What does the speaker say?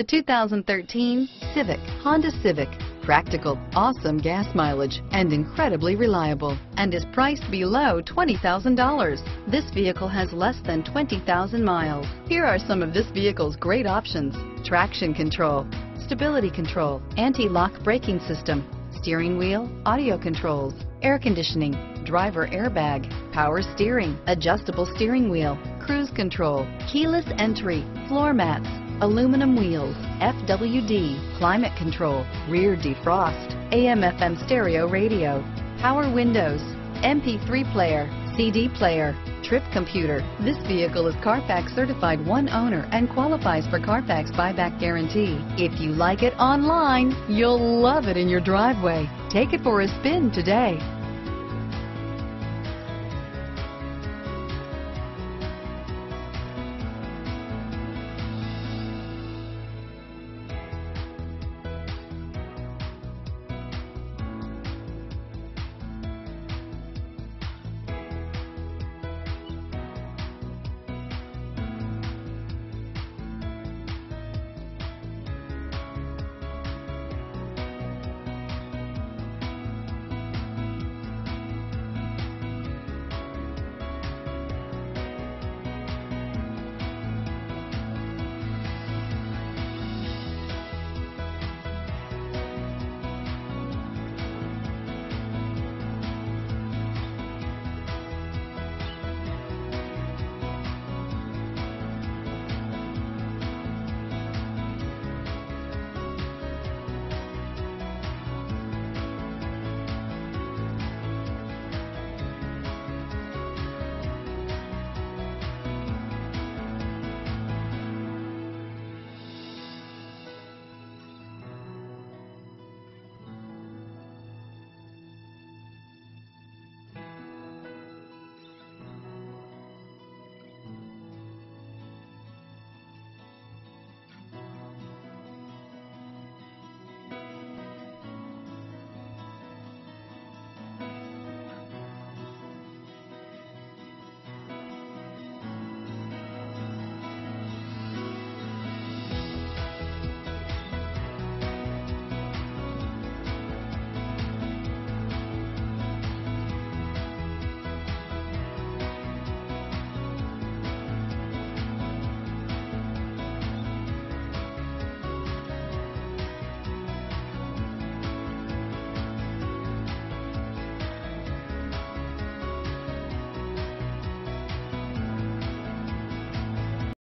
The 2013 Civic, Honda Civic. Practical, awesome gas mileage, and incredibly reliable, and is priced below $20,000. This vehicle has less than 20,000 miles. Here are some of this vehicle's great options. Traction control, stability control, anti-lock braking system, steering wheel, audio controls, air conditioning, driver airbag, power steering, adjustable steering wheel, cruise control, keyless entry, floor mats, aluminum wheels, FWD, climate control, rear defrost, AM FM stereo radio, power windows, MP3 player, CD player, trip computer. This vehicle is Carfax certified one owner and qualifies for Carfax buyback guarantee. If you like it online, you'll love it in your driveway. Take it for a spin today.